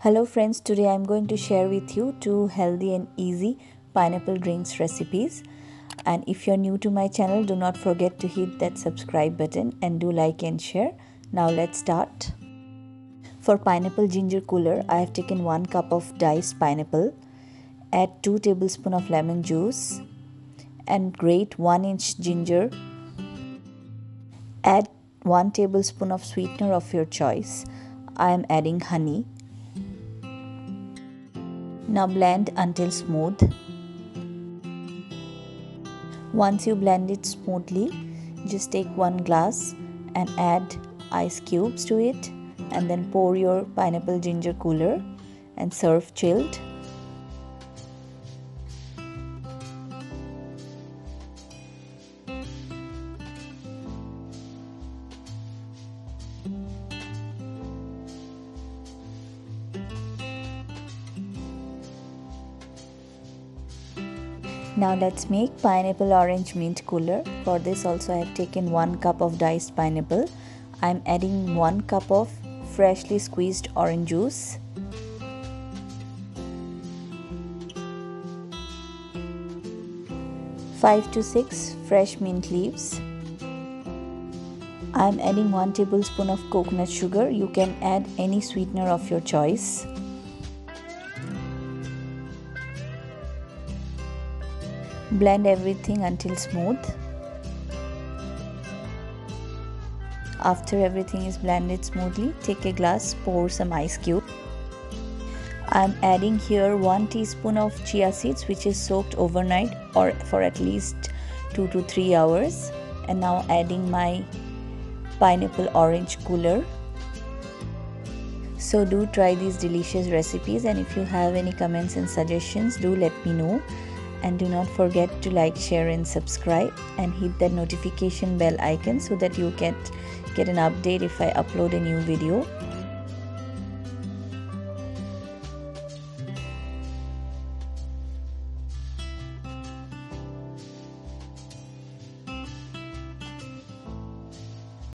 Hello friends, today I'm going to share with you two healthy and easy pineapple drinks recipes. And if you're new to my channel, do not forget to hit that subscribe button and do like and share. Now let's start. For pineapple ginger cooler, I have taken 1 cup of diced pineapple. Add 2 tablespoon of lemon juice and grate 1 inch ginger. Add 1 tablespoon of sweetener of your choice. I am adding honey now blend until smooth. Once you blend it smoothly, just take one glass and add ice cubes to it and then pour your pineapple ginger cooler and serve chilled. Now let's make pineapple orange mint cooler. For this also I have taken 1 cup of diced pineapple. I am adding 1 cup of freshly squeezed orange juice. Five to six fresh mint leaves. I am adding 1 tablespoon of coconut sugar. You can add any sweetener of your choice. Blend everything until smooth. After everything is blended smoothly, take a glass, pour some ice cube. I'm adding here 1 teaspoon of chia seeds which is soaked overnight or for at least 2 to 3 hours and now adding my pineapple orange cooler. So do try these delicious recipes and if you have any comments and suggestions do let me know and do not forget to like share and subscribe. And hit that notification bell icon so that you get get an update if i upload a new video